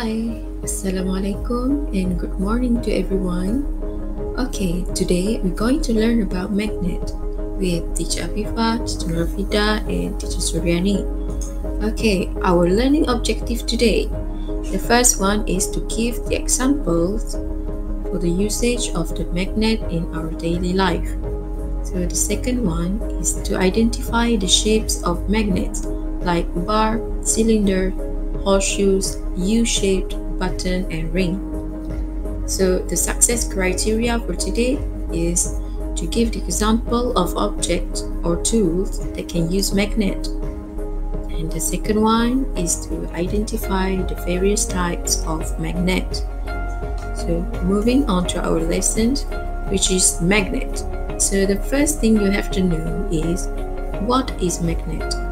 Hi, Assalamualaikum and good morning to everyone. Okay, today we're going to learn about magnet with teacher Afifah, teacher Rafida and teacher Suryani. Okay, our learning objective today. The first one is to give the examples for the usage of the magnet in our daily life. So the second one is to identify the shapes of magnets like bar, cylinder, horseshoes, U-shaped button and ring. So the success criteria for today is to give the example of objects or tools that can use magnet. And the second one is to identify the various types of magnet. So moving on to our lesson, which is magnet. So the first thing you have to know is what is magnet?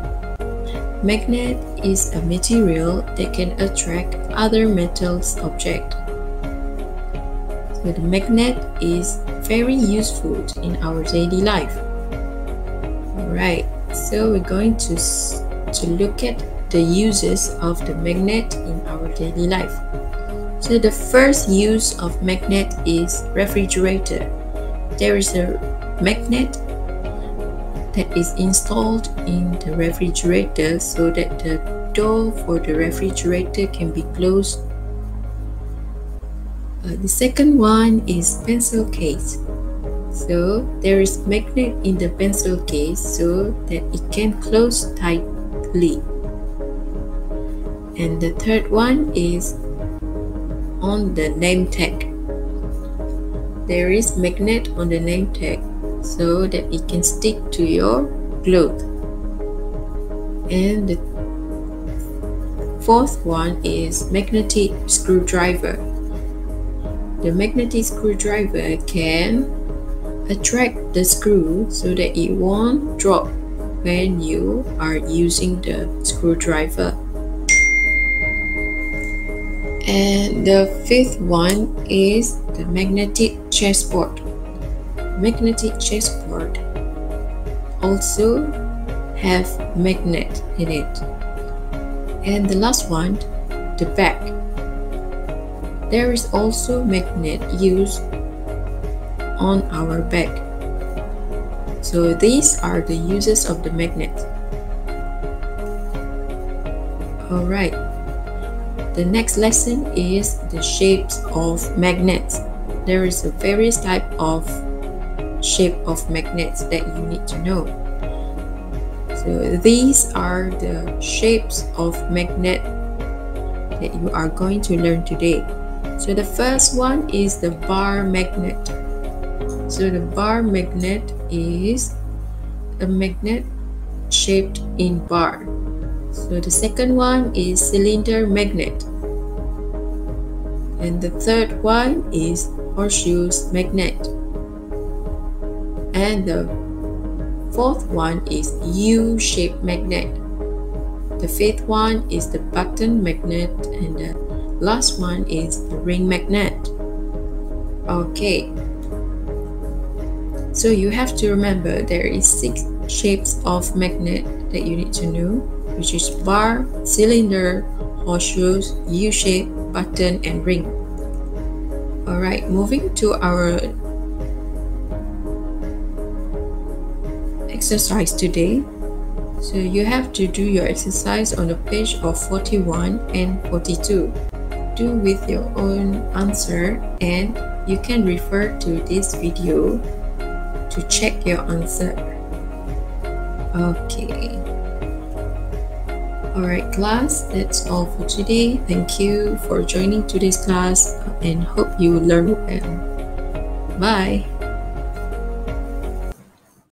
Magnet is a material that can attract other metals object. So the magnet is very useful in our daily life. Alright, so we're going to, to look at the uses of the magnet in our daily life. So the first use of magnet is refrigerator. There is a magnet that is installed in the refrigerator so that the door for the refrigerator can be closed. Uh, the second one is pencil case. So there is magnet in the pencil case so that it can close tightly. And the third one is on the name tag. There is magnet on the name tag so that it can stick to your cloth. And the fourth one is magnetic screwdriver. The magnetic screwdriver can attract the screw so that it won't drop when you are using the screwdriver. And the fifth one is the magnetic chessboard magnetic chessboard also have magnet in it. And the last one, the back. There is also magnet used on our back. So these are the uses of the magnet. Alright. The next lesson is the shapes of magnets. There is a various type of shape of magnets that you need to know. So these are the shapes of magnet that you are going to learn today. So the first one is the bar magnet. So the bar magnet is a magnet shaped in bar. So the second one is cylinder magnet. And the third one is horseshoes magnet. And the fourth one is U-shaped magnet. The fifth one is the button magnet and the last one is the ring magnet. Okay. So you have to remember there is six shapes of magnet that you need to know, which is bar, cylinder, horseshoes, U-shape, button, and ring. Alright, moving to our exercise today. So you have to do your exercise on the page of 41 and 42. Do with your own answer and you can refer to this video to check your answer. Okay. Alright class, that's all for today. Thank you for joining today's class and hope you learn well. Bye.